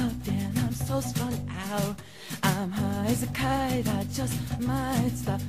and I'm so strung out. I'm high as a kite, I just might stop.